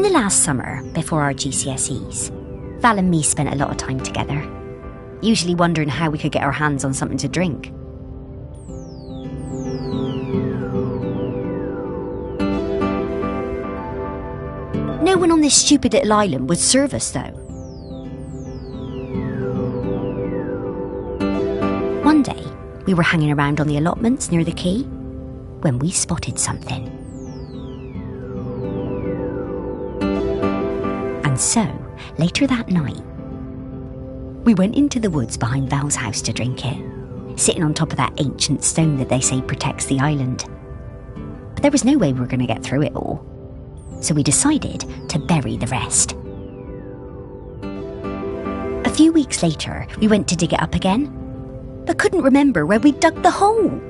In the last summer, before our GCSEs, Val and me spent a lot of time together, usually wondering how we could get our hands on something to drink. No one on this stupid little island would serve us, though. One day, we were hanging around on the allotments near the quay when we spotted something. So, later that night, we went into the woods behind Val's house to drink it, sitting on top of that ancient stone that they say protects the island. But there was no way we were going to get through it all so we decided to bury the rest. A few weeks later, we went to dig it up again, but couldn't remember where we dug the hole.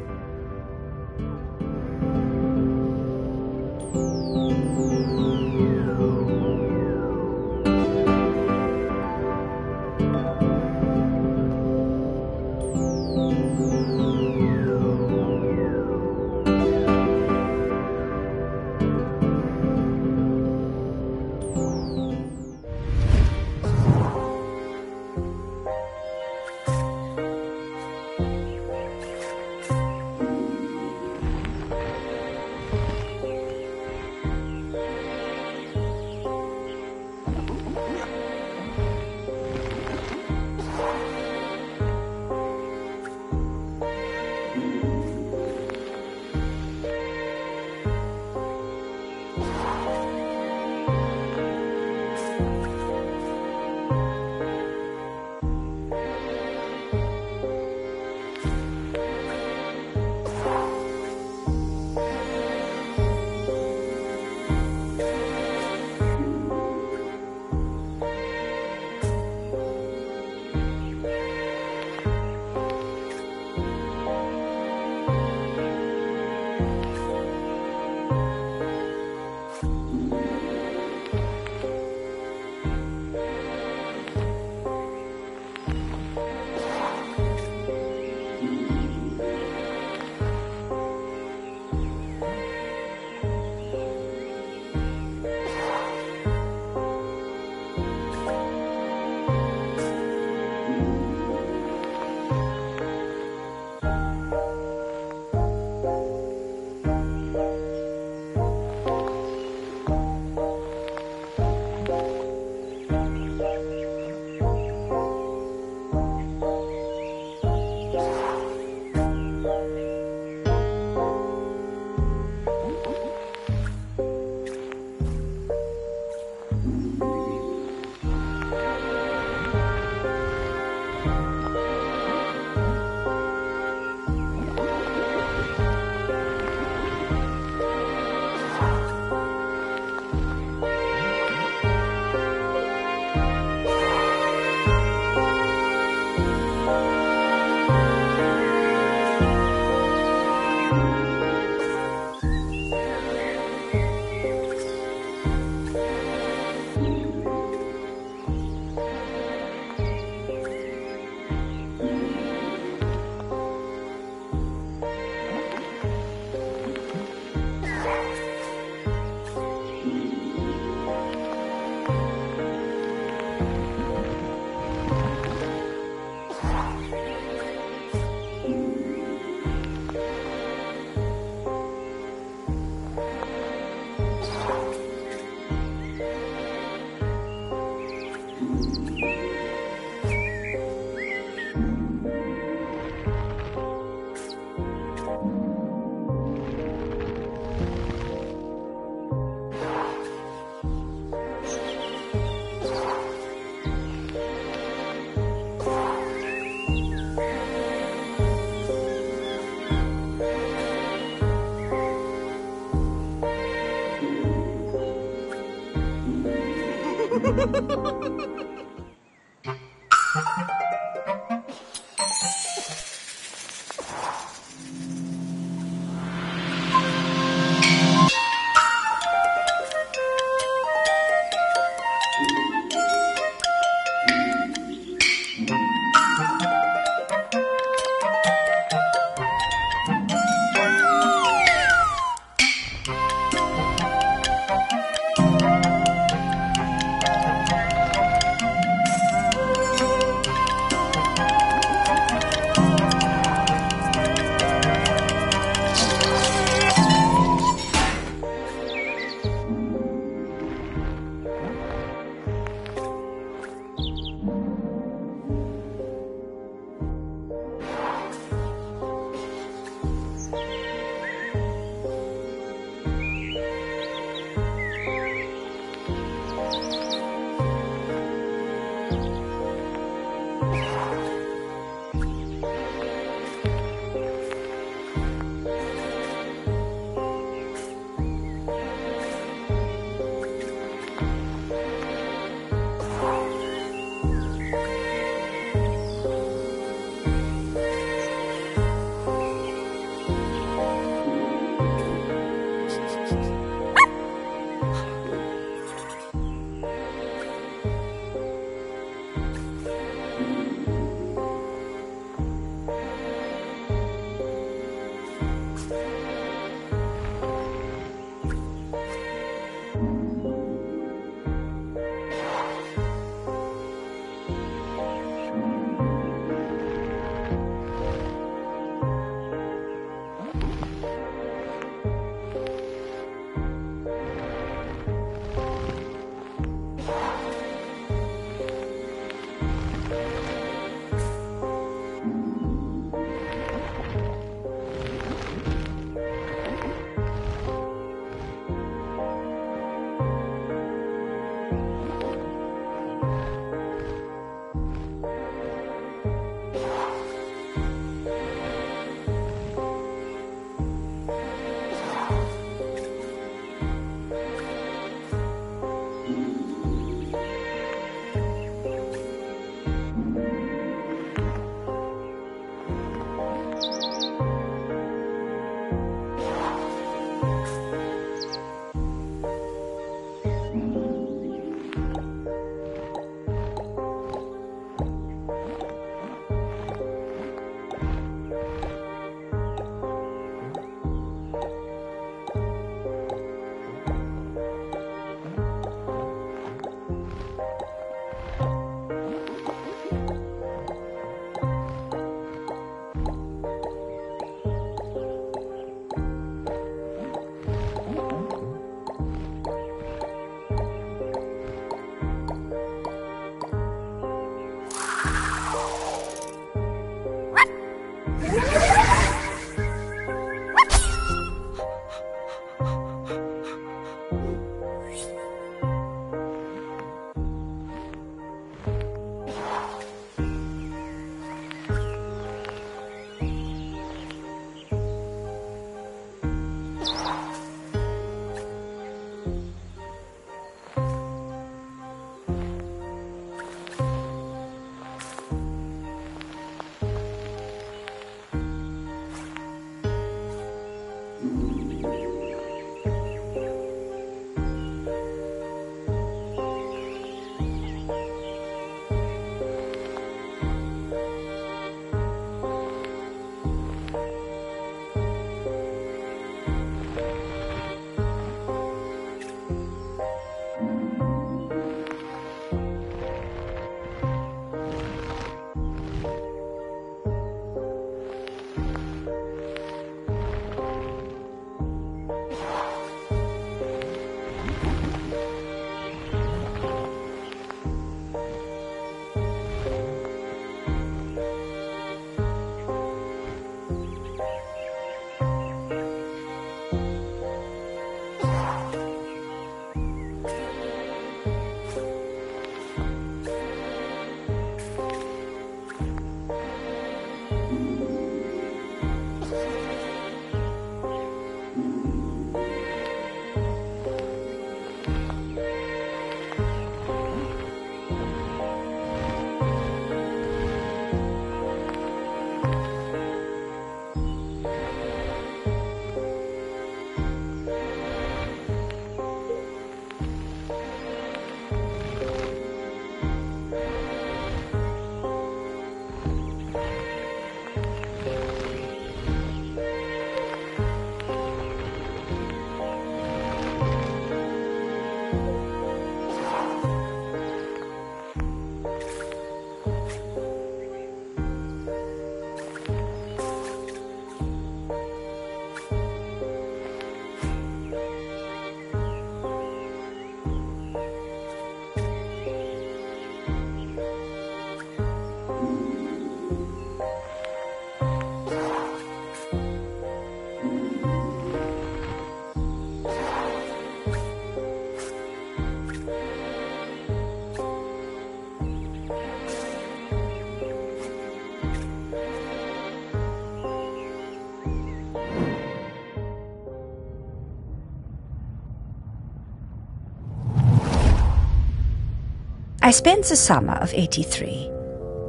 I spent the summer of 83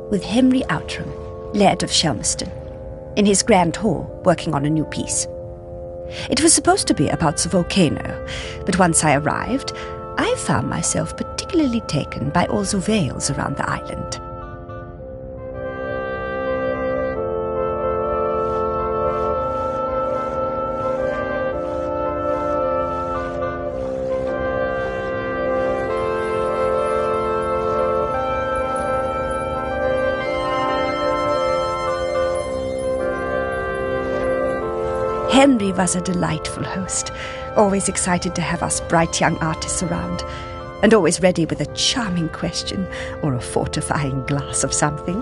with Henry Outram, Laird of Shelmerston, in his grand hall working on a new piece. It was supposed to be about the volcano, but once I arrived, I found myself particularly taken by all the vales around the island. Henry was a delightful host, always excited to have us bright young artists around, and always ready with a charming question or a fortifying glass of something.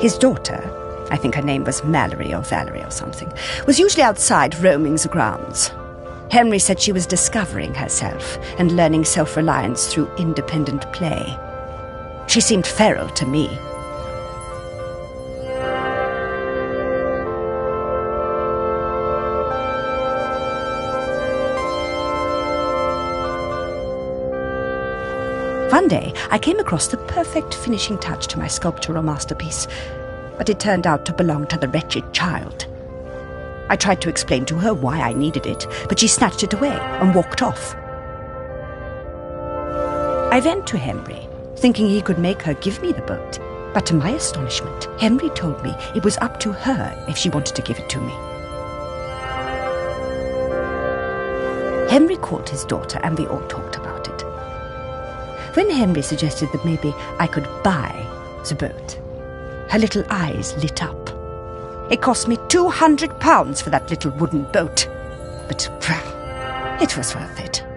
His daughter, I think her name was Mallory or Valerie or something, was usually outside roaming the grounds. Henry said she was discovering herself and learning self reliance through independent play. She seemed feral to me. One day, I came across the perfect finishing touch to my sculptural masterpiece, but it turned out to belong to the wretched child. I tried to explain to her why I needed it, but she snatched it away and walked off. I went to Henry thinking he could make her give me the boat. But to my astonishment, Henry told me it was up to her if she wanted to give it to me. Henry called his daughter and we all talked about it. When Henry suggested that maybe I could buy the boat, her little eyes lit up. It cost me two hundred pounds for that little wooden boat, but it was worth it.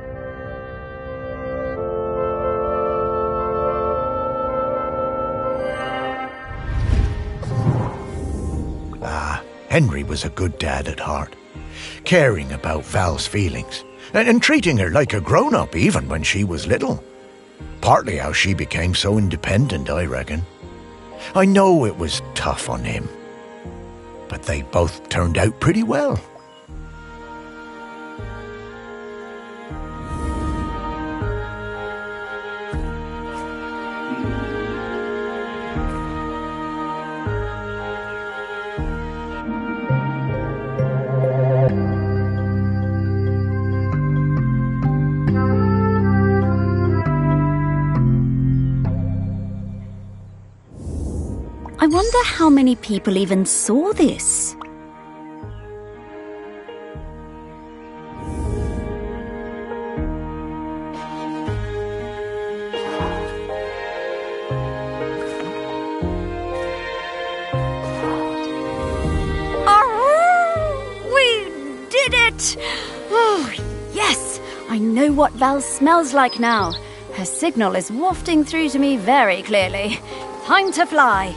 Henry was a good dad at heart, caring about Val's feelings, and, and treating her like a grown up even when she was little. Partly how she became so independent, I reckon. I know it was tough on him, but they both turned out pretty well. Wonder how many people even saw this. We did it! Oh, yes! I know what Val smells like now. Her signal is wafting through to me very clearly. Time to fly.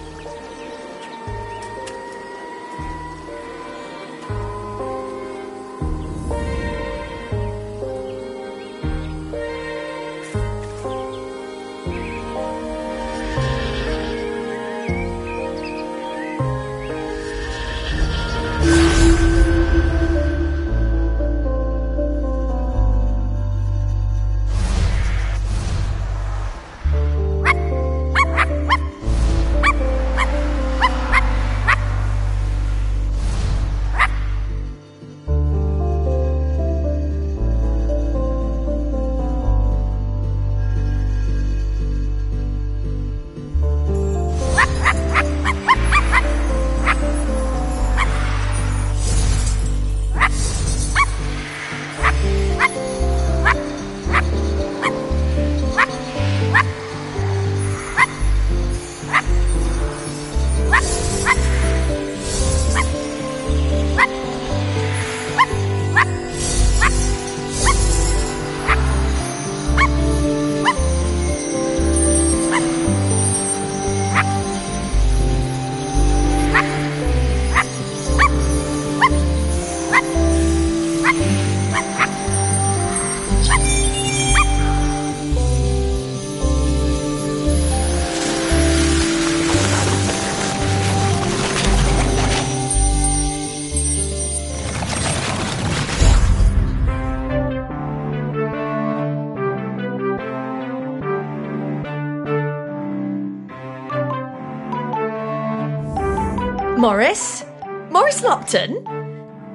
Morris? Morris Lupton?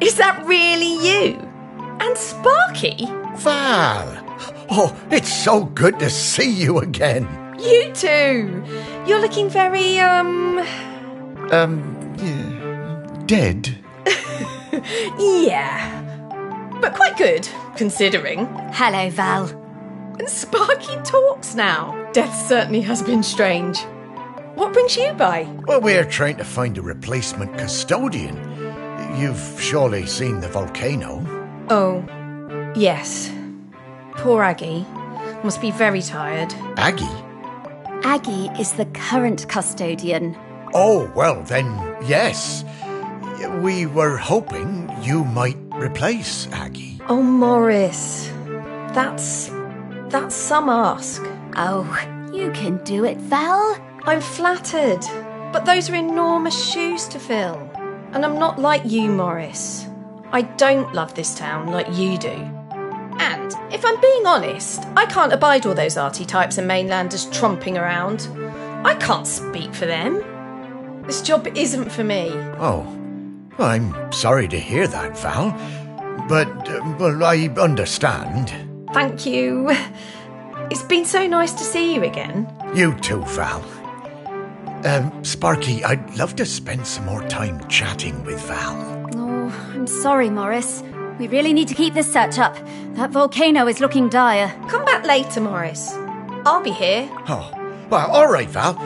Is that really you? And Sparky? Val! Oh, it's so good to see you again. You too. You're looking very, um. Um, yeah, dead. Yeah. But quite good, considering. Hello, Val. And Sparky talks now. Death certainly has been strange. What brings you by? Well, we're trying to find a replacement custodian. You've surely seen the volcano. Oh, yes. Poor Aggie. Must be very tired. Aggie? Aggie is the current custodian. Oh, well, then, yes. We were hoping you might replace Aggie. Oh, Morris. That's. that's some ask. Oh, you can do it, Val. I'm flattered. But those are enormous shoes to fill. And I'm not like you, Morris. I don't love this town like you do. And, if I'm being honest, I can't abide all those arty types and mainlanders tromping around. I can't speak for them. This job isn't for me. Oh, well, I'm sorry to hear that, Val. But, uh, well, I understand. Thank you. It's been so nice to see you again. You too, Val. Um, Sparky, I'd love to spend some more time chatting with Val. Oh, I'm sorry, Morris. We really need to keep this search up. That volcano is looking dire. Come back later, Morris. I'll be here. Oh, well, all right, Val.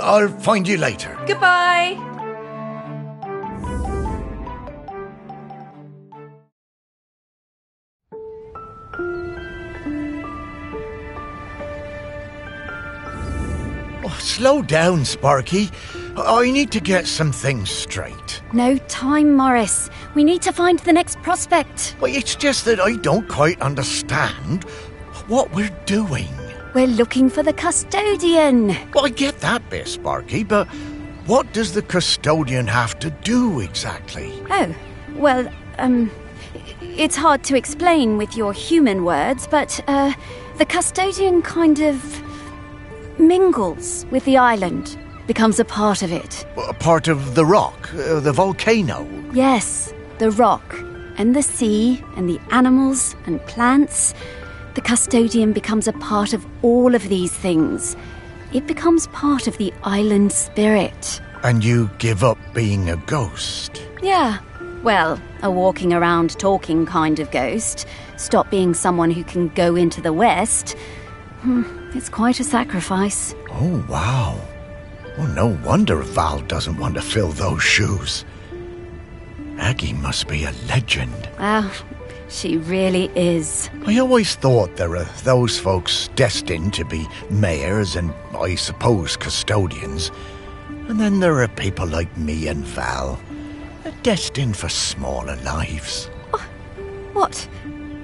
I'll find you later. Goodbye. Slow down, Sparky. I need to get some things straight. No time, Morris. We need to find the next prospect. Well, it's just that I don't quite understand what we're doing. We're looking for the custodian. Well, I get that bit, Sparky, but what does the custodian have to do exactly? Oh, well, um, it's hard to explain with your human words, but, uh, the custodian kind of mingles with the island, becomes a part of it. A part of the rock, uh, the volcano. Yes, the rock, and the sea, and the animals and plants. The custodian becomes a part of all of these things. It becomes part of the island spirit. And you give up being a ghost. Yeah, well, a walking around talking kind of ghost. Stop being someone who can go into the West. Hmm, it's quite a sacrifice. Oh, wow. Well, no wonder Val doesn't want to fill those shoes. Aggie must be a legend. Well, she really is. I always thought there were those folks destined to be mayors and, I suppose, custodians. And then there are people like me and Val, destined for smaller lives. What?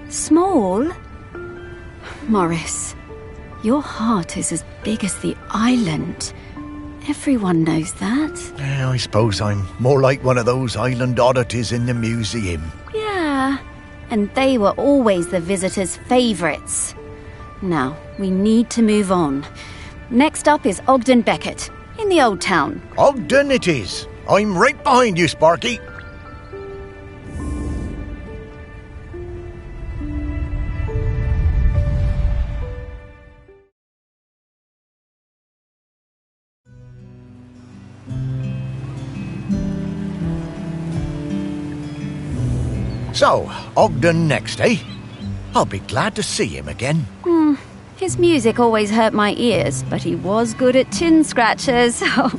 Small? Morris, your heart is as big as the island. Everyone knows that. Yeah, I suppose I'm more like one of those island oddities in the museum. Yeah, and they were always the visitors' favourites. Now, we need to move on. Next up is Ogden Beckett, in the Old Town. Ogden it is. I'm right behind you, Sparky. So, Ogden next, eh? I'll be glad to see him again. His music always hurt my ears, but he was good at chin scratches. Oh,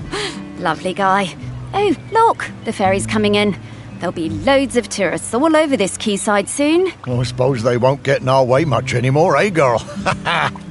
lovely guy. Oh, look, the ferry's coming in. There'll be loads of tourists all over this quayside soon. I suppose they won't get in our way much anymore, eh, girl?